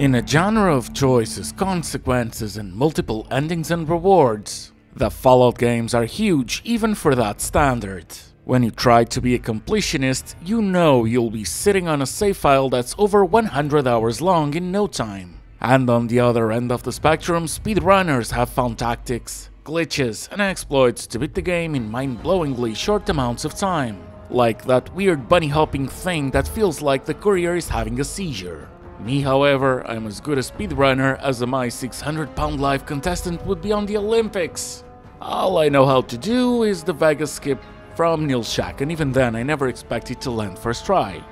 In a genre of choices, consequences, and multiple endings and rewards, the Fallout games are huge even for that standard. When you try to be a completionist, you know you'll be sitting on a save file that's over 100 hours long in no time. And on the other end of the spectrum, speedrunners have found tactics, glitches, and exploits to beat the game in mind-blowingly short amounts of time. Like that weird bunny hopping thing that feels like the courier is having a seizure. Me, however, I'm as good a speedrunner as a my 600 pound life contestant would be on the Olympics. All I know how to do is the Vegas skip from Neil Shack, and even then I never expected to land first try.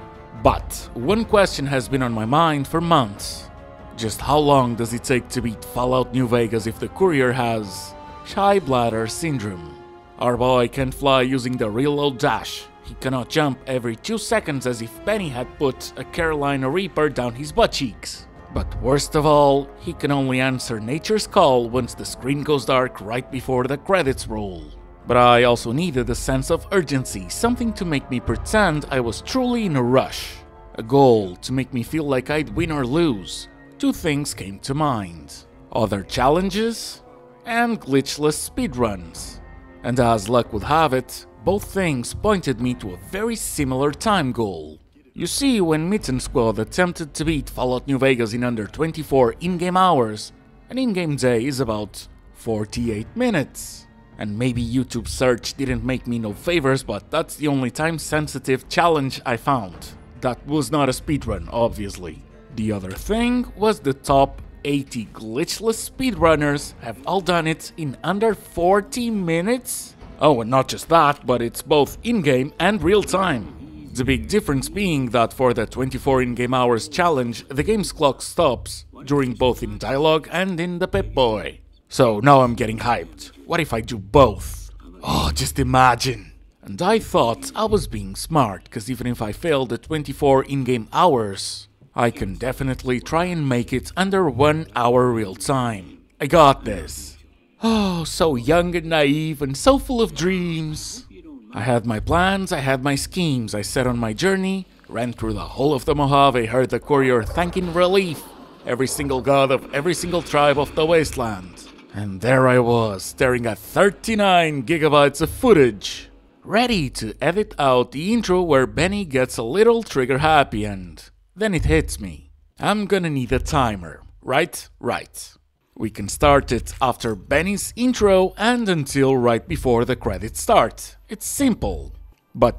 But one question has been on my mind for months. Just how long does it take to beat Fallout New Vegas if the courier has shy bladder syndrome? Our boy can fly using the reload dash. He cannot jump every two seconds as if Benny had put a Carolina Reaper down his butt cheeks. But worst of all, he can only answer nature's call once the screen goes dark right before the credits roll. But I also needed a sense of urgency, something to make me pretend I was truly in a rush. A goal to make me feel like I'd win or lose. Two things came to mind other challenges and glitchless speedruns. And as luck would have it, both things pointed me to a very similar time goal. You see, when Mitten Squad attempted to beat Fallout New Vegas in under 24 in-game hours, an in-game day is about 48 minutes. And maybe YouTube search didn't make me no favors, but that's the only time-sensitive challenge I found. That was not a speedrun, obviously. The other thing was the top 80 glitchless speedrunners have all done it in under 40 minutes? Oh, and not just that, but it's both in-game and real-time. The big difference being that for the 24 in-game hours challenge, the game's clock stops during both in dialogue and in the Pip-Boy. So now I'm getting hyped. What if I do both? Oh, just imagine. And I thought I was being smart, cause even if I fail the 24 in-game hours, I can definitely try and make it under 1 hour real time. I got this. Oh, so young and naive and so full of dreams. I had my plans, I had my schemes, I set on my journey, ran through the whole of the Mojave, heard the courier thanking relief, every single god of every single tribe of the wasteland. And there I was, staring at 39 gigabytes of footage, ready to edit out the intro where Benny gets a little trigger happy and then it hits me. I'm gonna need a timer, right? Right. We can start it after Benny's intro and until right before the credits start. It's simple. But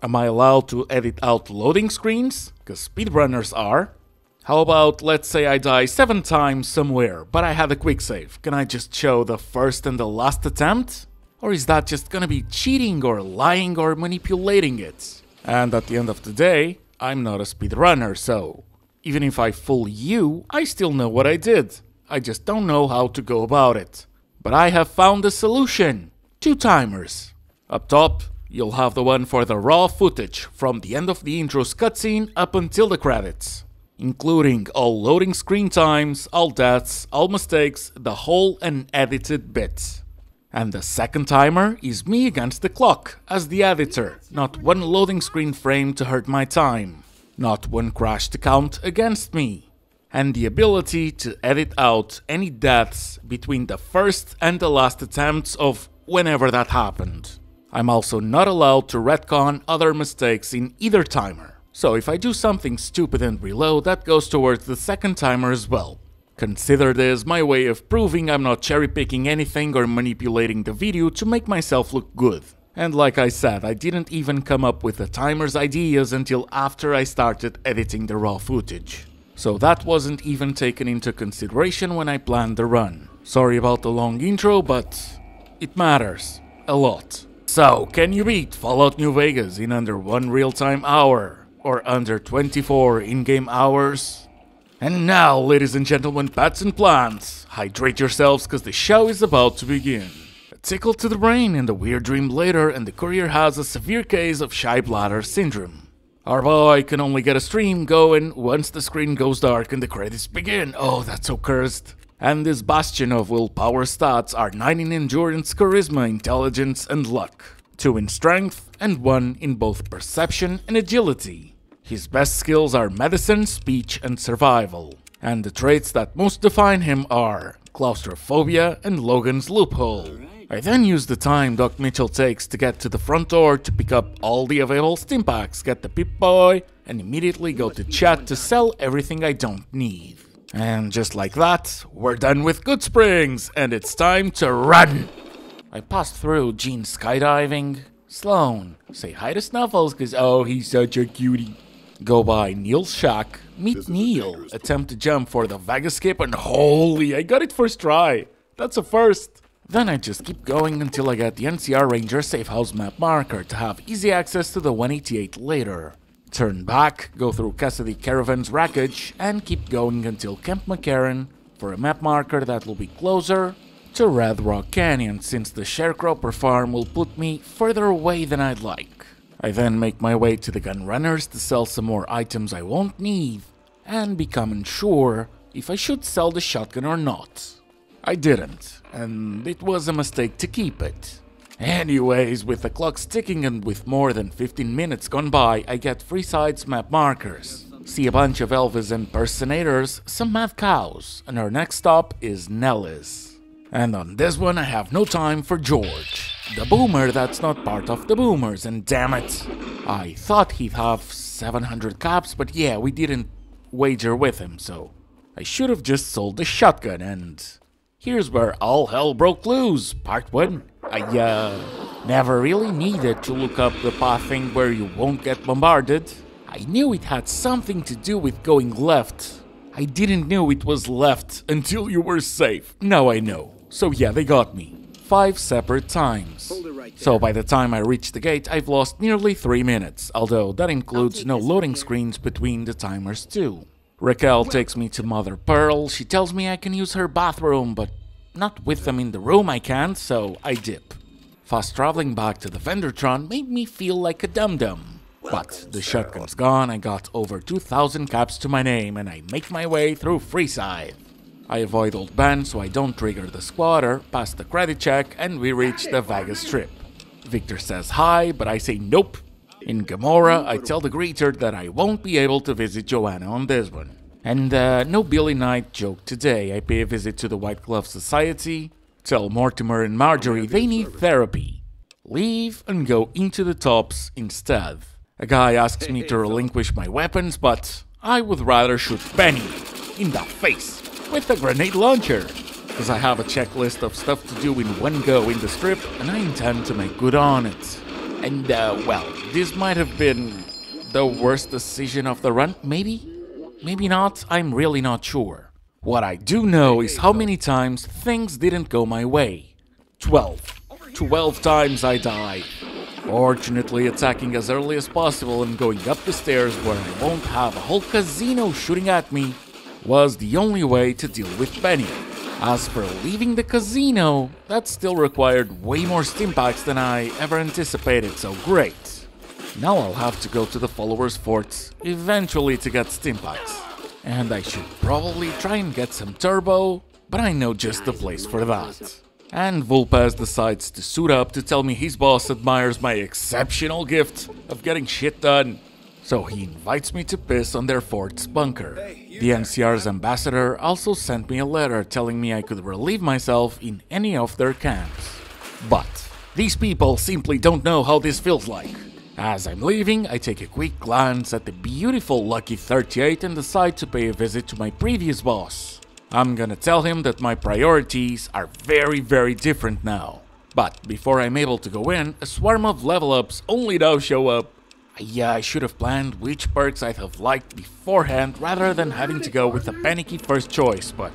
am I allowed to edit out loading screens? Because speedrunners are. How about let's say I die 7 times somewhere, but I had a quick save. Can I just show the first and the last attempt? Or is that just gonna be cheating or lying or manipulating it? And at the end of the day, I'm not a speedrunner, so even if I fool you, I still know what I did. I just don't know how to go about it. But I have found a solution. Two timers. Up top, you'll have the one for the raw footage from the end of the intro's cutscene up until the credits, including all loading screen times, all deaths, all mistakes, the whole unedited bit. And the second timer is me against the clock, as the editor, not one loading screen frame to hurt my time, not one crash to count against me and the ability to edit out any deaths between the first and the last attempts of whenever that happened. I'm also not allowed to retcon other mistakes in either timer. So if I do something stupid and reload, that goes towards the second timer as well. Consider this my way of proving I'm not cherry picking anything or manipulating the video to make myself look good. And like I said, I didn't even come up with the timer's ideas until after I started editing the raw footage. So that wasn't even taken into consideration when I planned the run. Sorry about the long intro, but it matters. A lot. So, can you beat Fallout New Vegas in under one real-time hour? Or under 24 in-game hours? And now, ladies and gentlemen, pets and plants, hydrate yourselves cause the show is about to begin. A tickle to the brain and a weird dream later and the courier has a severe case of shy bladder syndrome. Our boy can only get a stream going once the screen goes dark and the credits begin. Oh, that's so cursed. And this bastion of willpower stats are 9 in endurance, charisma, intelligence, and luck, 2 in strength, and 1 in both perception and agility. His best skills are medicine, speech, and survival. And the traits that most define him are claustrophobia and Logan's loophole. I then use the time Doc Mitchell takes to get to the front door to pick up all the available steam Stimpaks, get the Pip-Boy, and immediately go to Chet to sell everything I don't need. And just like that, we're done with Good Springs, and it's time to run! I passed through Jean skydiving. Sloan, say hi to Snuffles, cause oh, he's such a cutie. Go by Neil's shack, meet Neil, attempt to jump for the Vegas skip, and holy, I got it first try. That's a first. Then I just keep going until I get the NCR Ranger Safe House map marker to have easy access to the 188 later. Turn back, go through Cassidy Caravan's wreckage, and keep going until Camp McCarran for a map marker that will be closer to Red Rock Canyon since the sharecropper farm will put me further away than I'd like. I then make my way to the gun runners to sell some more items I won't need and become unsure if I should sell the shotgun or not. I didn't, and it was a mistake to keep it. Anyways, with the clock ticking and with more than 15 minutes gone by, I get Freeside's map markers. See a bunch of Elvis impersonators, some mad cows, and our next stop is Nellis. And on this one, I have no time for George. The boomer that's not part of the boomers, and damn it. I thought he'd have 700 caps, but yeah, we didn't wager with him, so I should have just sold the shotgun, and here's where all hell broke loose, part 1. I, uh, never really needed to look up the pathing where you won't get bombarded. I knew it had something to do with going left. I didn't know it was left until you were safe. Now I know. So yeah, they got me. Five separate times. Right so by the time I reach the gate, I've lost nearly three minutes, although that includes no loading screens between the timers too. Raquel takes me to Mother Pearl, she tells me I can use her bathroom, but not with them in the room I can't, so I dip. Fast traveling back to the Vendortron made me feel like a dum-dum. But the shotgun's gone, I got over 2000 caps to my name, and I make my way through Freeside. I avoid Old Ben so I don't trigger the squatter, pass the credit check, and we reach the Vegas Strip. Victor says hi, but I say nope. In Gomorrah, I tell the greeter that I won't be able to visit Joanna on this one. And uh, no Billy Knight joke today. I pay a visit to the White Glove Society, tell Mortimer and Marjorie they need therapy. Leave and go into the tops instead. A guy asks me to relinquish my weapons, but I would rather shoot Benny in the face with a grenade launcher. Because I have a checklist of stuff to do in one go in the strip, and I intend to make good on it. And, uh, well, this might have been the worst decision of the run, maybe? Maybe not, I'm really not sure. What I do know is how many times things didn't go my way. 12. 12 times I died. Fortunately, attacking as early as possible and going up the stairs where I won't have a whole casino shooting at me was the only way to deal with Benny. As for leaving the casino, that still required way more stimpaks than I ever anticipated, so great. Now I'll have to go to the followers' forts, eventually to get stimpaks. And I should probably try and get some turbo, but I know just the place for that. And Vulpes decides to suit up to tell me his boss admires my exceptional gift of getting shit done. So he invites me to piss on their fort's bunker. The NCR's ambassador also sent me a letter telling me I could relieve myself in any of their camps. But these people simply don't know how this feels like. As I'm leaving, I take a quick glance at the beautiful Lucky 38 and decide to pay a visit to my previous boss. I'm gonna tell him that my priorities are very, very different now. But before I'm able to go in, a swarm of level ups only now show up yeah, I should have planned which perks I'd have liked beforehand rather than having to go with a panicky first choice, but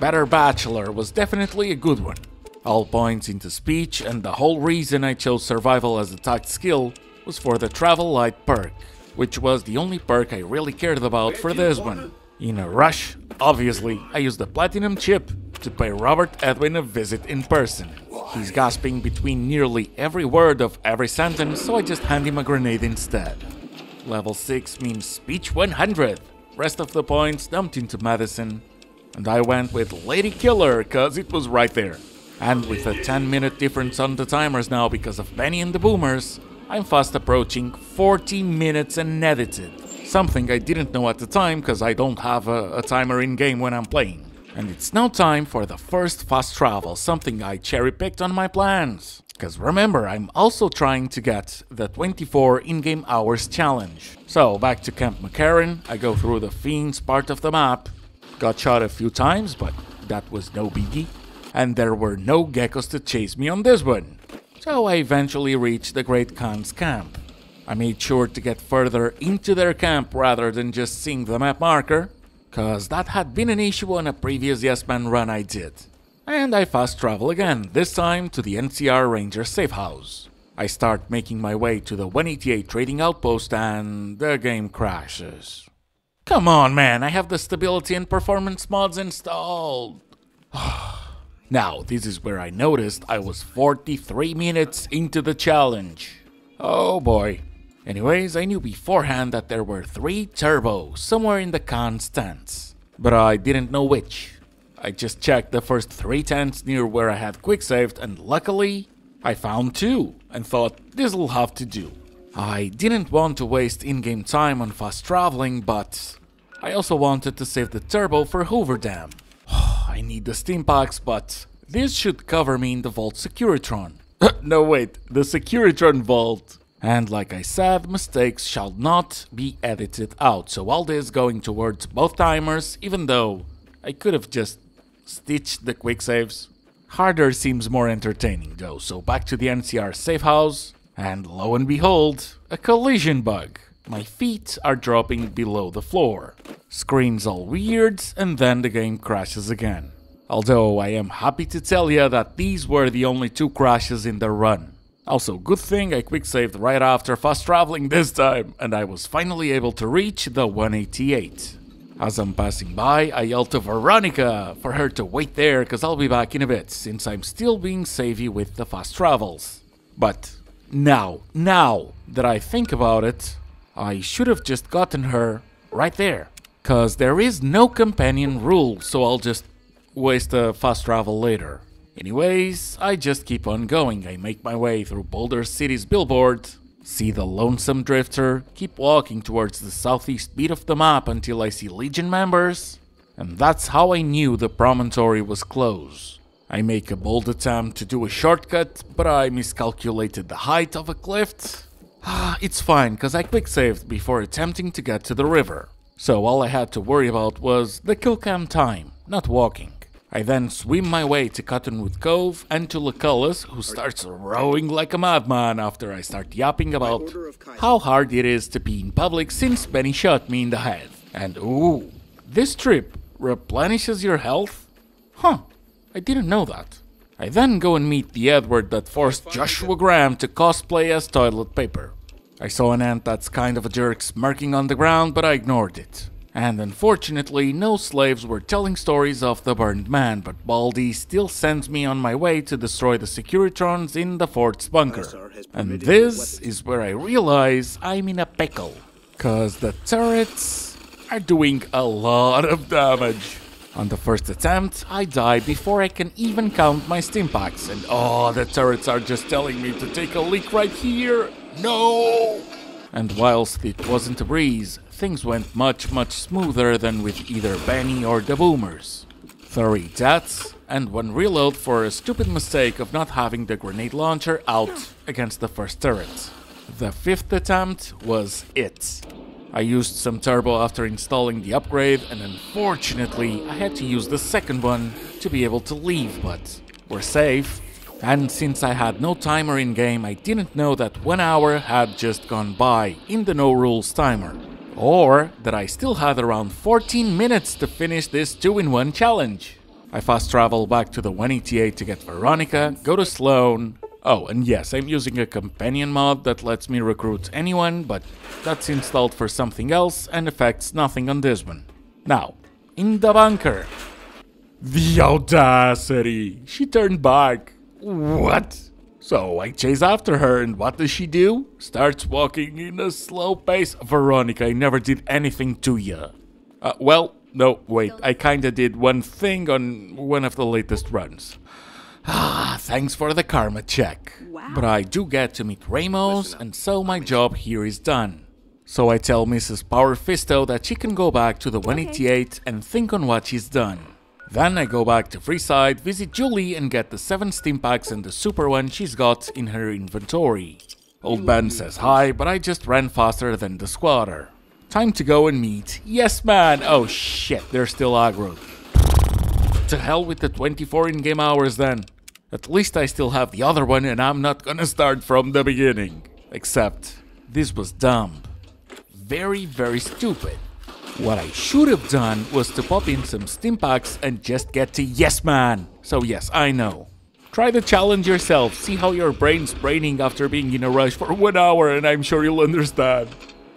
Better Bachelor was definitely a good one. All points into speech, and the whole reason I chose Survival as a tagged skill was for the Travel Light perk, which was the only perk I really cared about for this one. In a rush, obviously, I used the Platinum chip to pay Robert Edwin a visit in person. He's gasping between nearly every word of every sentence, so I just hand him a grenade instead. Level 6 means speech 100. Rest of the points dumped into medicine. And I went with Lady Killer, cause it was right there. And with a 10 minute difference on the timers now because of Benny and the Boomers, I'm fast approaching 40 minutes unedited. Something I didn't know at the time because I don't have a, a timer in game when I'm playing. And it's now time for the first fast travel, something I cherry picked on my plans. Because remember, I'm also trying to get the 24 in-game hours challenge. So back to Camp McCarran, I go through the Fiends part of the map. Got shot a few times, but that was no biggie. And there were no geckos to chase me on this one. So I eventually reached the Great Khan's camp. I made sure to get further into their camp rather than just seeing the map marker, cause that had been an issue on a previous Yes Man run I did. And I fast travel again, this time to the NCR Ranger safe house. I start making my way to the 188 trading outpost and the game crashes. Come on man, I have the stability and performance mods installed. now, this is where I noticed I was 43 minutes into the challenge. Oh boy. Anyways, I knew beforehand that there were three turbos somewhere in the Khan stance, but I didn't know which. I just checked the first three tents near where I had quick saved, and luckily, I found two and thought this'll have to do. I didn't want to waste in-game time on fast traveling, but I also wanted to save the turbo for Hoover Dam. I need the stim packs, but this should cover me in the Vault Securitron. no wait, the Securitron Vault. And like I said, mistakes shall not be edited out, so all this going towards both timers, even though I could have just stitched the quick saves. Harder seems more entertaining though, so back to the NCR safe house, and lo and behold, a collision bug. My feet are dropping below the floor. Screens all weird, and then the game crashes again. Although I am happy to tell you that these were the only two crashes in the run. Also, good thing I quick saved right after fast traveling this time, and I was finally able to reach the 188. As I'm passing by, I yell to Veronica for her to wait there cause I'll be back in a bit, since I'm still being savvy with the fast travels. But now, now that I think about it, I should have just gotten her right there. Cause there is no companion rule, so I'll just waste a fast travel later. Anyways, I just keep on going. I make my way through Boulder City's billboard, See the lonesome drifter, keep walking towards the southeast beat of the map until I see Legion members, and that's how I knew the promontory was close. I make a bold attempt to do a shortcut, but I miscalculated the height of a cliff. Ah, it's fine, cause I quick saved before attempting to get to the river. So all I had to worry about was the kill cam time, not walking. I then swim my way to Cottonwood Cove and to Lucullus, who starts rowing like a madman after I start yapping about how hard it is to pee in public since Benny shot me in the head. And ooh, this trip replenishes your health? Huh, I didn't know that. I then go and meet the Edward that forced Joshua Graham to cosplay as toilet paper. I saw an ant that's kind of a jerk smirking on the ground, but I ignored it. And unfortunately, no slaves were telling stories of the burned man, but Baldy still sends me on my way to destroy the Securitrons in the fort's bunker. And this is where I realize I'm in a pickle. Cause the turrets are doing a lot of damage. On the first attempt, I die before I can even count my stim packs, and oh, the turrets are just telling me to take a leak right here. No! And whilst it wasn't a breeze, things went much much smoother than with either Benny or the Boomers. Three deaths, and one reload for a stupid mistake of not having the grenade launcher out against the first turret. The fifth attempt was it. I used some turbo after installing the upgrade, and unfortunately I had to use the second one to be able to leave, but we're safe. And since I had no timer in game, I didn't know that one hour had just gone by in the no rules timer. Or that I still had around 14 minutes to finish this 2-in-1 challenge. I fast travel back to the 188 to get Veronica, go to Sloan. Oh, and yes, I'm using a companion mod that lets me recruit anyone, but that's installed for something else and affects nothing on this one. Now, in the bunker. The audacity! She turned back. What? So I chase after her, and what does she do? Starts walking in a slow pace. Veronica, I never did anything to you. Uh, well, no, wait, I kinda did one thing on one of the latest runs. Ah, thanks for the karma check. Wow. But I do get to meet Ramos, and so my job here is done. So I tell Mrs. Power Fisto that she can go back to the 188 and think on what she's done. Then I go back to Freeside, visit Julie and get the 7 stim packs and the super one she's got in her inventory. Old Ben says hi, but I just ran faster than the squatter. Time to go and meet. Yes man! Oh shit, they're still aggro. To hell with the 24 in-game hours then. At least I still have the other one and I'm not gonna start from the beginning. Except, this was dumb. Very, very stupid. What I should have done was to pop in some Stimpaks and just get to Yes Man. So yes, I know. Try the challenge yourself, see how your brain's braining after being in a rush for one hour and I'm sure you'll understand.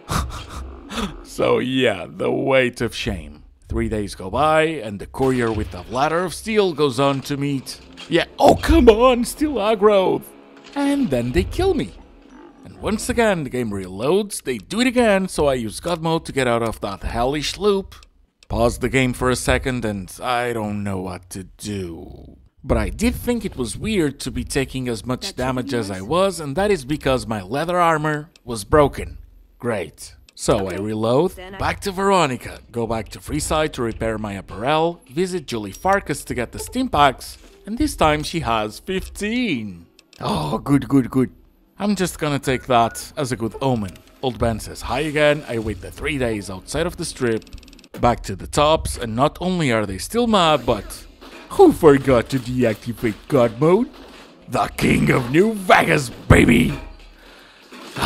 so yeah, the weight of shame. Three days go by and the courier with the ladder of steel goes on to meet yeah, oh come on, still aggro. And then they kill me. And once again, the game reloads, they do it again, so I use God mode to get out of that hellish loop. Pause the game for a second and I don't know what to do. But I did think it was weird to be taking as much damage as I was, and that is because my leather armor was broken. Great. So okay. I reload, back to Veronica, go back to Freeside to repair my apparel, visit Julie Farkas to get the stim packs, and this time she has 15. Oh, good, good, good. I'm just gonna take that as a good omen. Old Ben says hi again, I wait the three days outside of the strip, back to the tops, and not only are they still mad, but who forgot to deactivate God mode? The King of New Vegas, baby!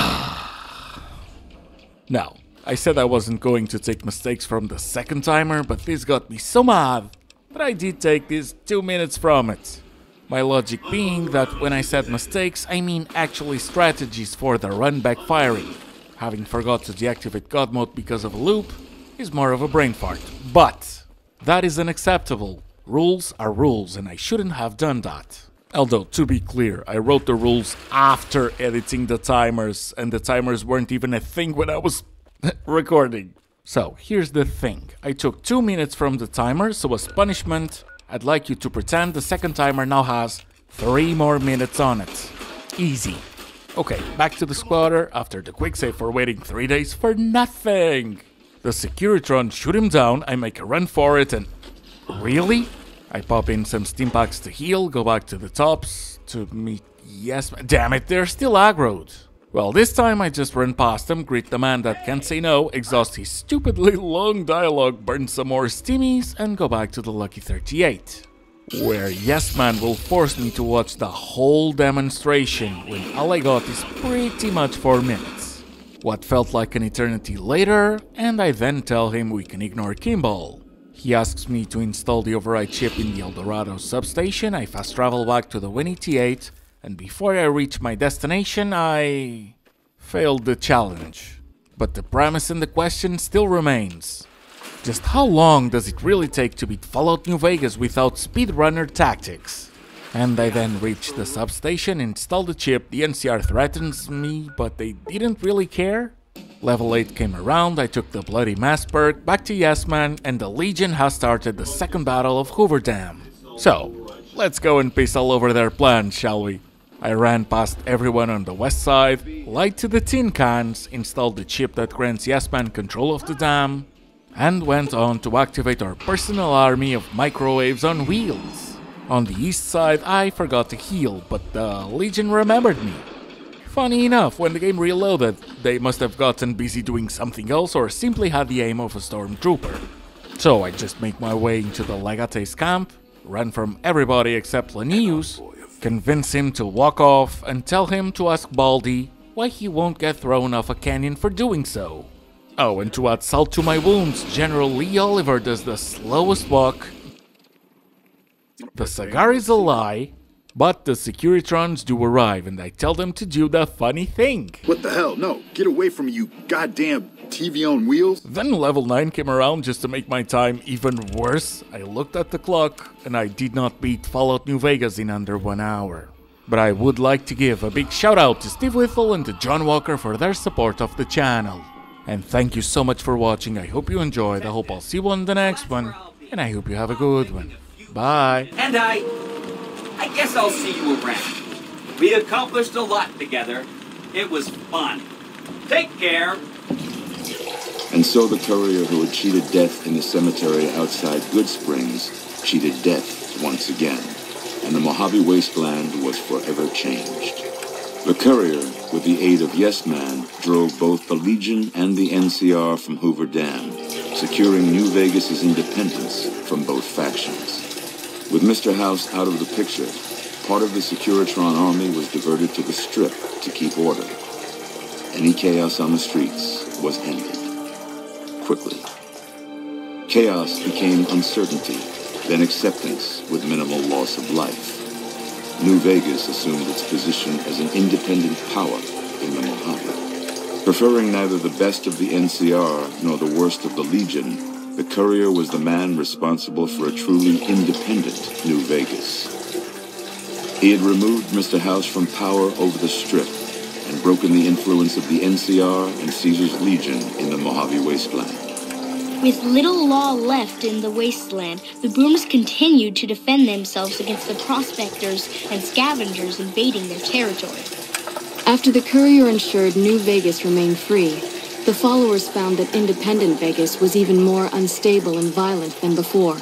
now, I said I wasn't going to take mistakes from the second timer, but this got me so mad but I did take these two minutes from it. My logic being that when I said mistakes, I mean actually strategies for the run backfiring. Having forgot to deactivate God mode because of a loop is more of a brain fart. But that is unacceptable. Rules are rules and I shouldn't have done that. Although, to be clear, I wrote the rules after editing the timers, and the timers weren't even a thing when I was recording. So, here's the thing. I took 2 minutes from the timer, so as punishment, I'd like you to pretend the second timer now has 3 more minutes on it. Easy. Okay, back to the squatter after the quick save for waiting 3 days for nothing. The Securitron shoot him down, I make a run for it and... Really? I pop in some stim packs to heal, go back to the tops, to meet... Yes, damn it, they're still aggroed. Well, this time I just run past him, greet the man that can't say no, exhaust his stupidly long dialogue, burn some more steamies, and go back to the Lucky 38. Where Yes Man will force me to watch the whole demonstration when all I got is pretty much 4 minutes. What felt like an eternity later, and I then tell him we can ignore Kimball. He asks me to install the override chip in the Eldorado substation, I fast travel back to the 188 and before I reach my destination, I failed the challenge. But the premise in the question still remains. Just how long does it really take to beat Fallout New Vegas without speedrunner tactics? And I then reach the substation, install the chip, the NCR threatens me, but they didn't really care. Level 8 came around, I took the Bloody Mass perk, back to Yes Man, and the Legion has started the second battle of Hoover Dam. So, let's go and piss all over their plans, shall we? I ran past everyone on the west side, lied to the tin cans, installed the chip that grants Yesman control of the dam, and went on to activate our personal army of microwaves on wheels. On the east side, I forgot to heal, but the Legion remembered me. Funny enough, when the game reloaded, they must have gotten busy doing something else or simply had the aim of a stormtrooper. So I just make my way into the Legate's camp, run from everybody except Lanius, convince him to walk off, and tell him to ask Baldy why he won't get thrown off a canyon for doing so. Oh, and to add salt to my wounds, General Lee Oliver does the slowest walk. The cigar is a lie, but the Securitrons do arrive and I tell them to do the funny thing. What the hell? No, get away from you goddamn TV on wheels? Then level 9 came around just to make my time even worse. I looked at the clock and I did not beat Fallout New Vegas in under one hour. But I would like to give a big shout out to Steve Whittle and to John Walker for their support of the channel. And thank you so much for watching, I hope you enjoyed, I hope I'll see you on the next one, and I hope you have a good one. Bye! And I... I guess I'll see you around. We accomplished a lot together. It was fun. Take care. And so the courier who had cheated death in the cemetery outside Good Springs cheated death once again, and the Mojave wasteland was forever changed. The courier, with the aid of Yes Man, drove both the Legion and the NCR from Hoover Dam, securing New Vegas's independence from both factions. With Mr. House out of the picture, part of the Securitron army was diverted to the Strip to keep order. Any chaos on the streets was ended. Quickly. Chaos became uncertainty, then acceptance with minimal loss of life. New Vegas assumed its position as an independent power in the Mojave. Preferring neither the best of the NCR nor the worst of the Legion, the courier was the man responsible for a truly independent New Vegas. He had removed Mr. House from power over the Strip and broken the influence of the NCR and Caesar's Legion in the Mojave Wasteland. With little law left in the wasteland, the Boomers continued to defend themselves against the prospectors and scavengers invading their territory. After the courier ensured New Vegas remained free, the followers found that independent Vegas was even more unstable and violent than before.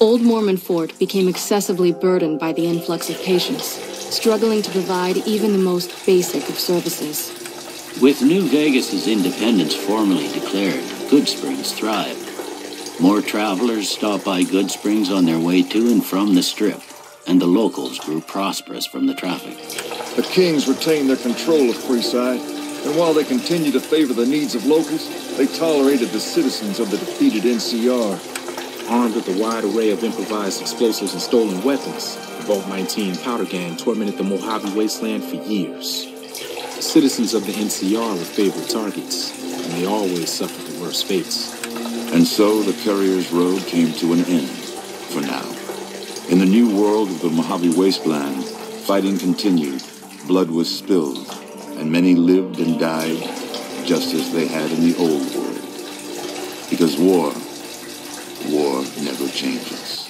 Old Mormon Fort became excessively burdened by the influx of patients, struggling to provide even the most basic of services. With New Vegas's independence formally declared, Good Springs thrived. More travelers stopped by Good Springs on their way to and from the Strip, and the locals grew prosperous from the traffic. The Kings retained their control of Freeside, and while they continued to favor the needs of locals, they tolerated the citizens of the defeated NCR. Armed with a wide array of improvised explosives and stolen weapons, the Vault 19 powder gang tormented the Mojave wasteland for years. The citizens of the NCR were favorite targets, and they always suffered the worst fates. And so the courier's road came to an end, for now. In the new world of the Mojave Wasteland, fighting continued, blood was spilled, and many lived and died just as they had in the old world. Because war, war never changes.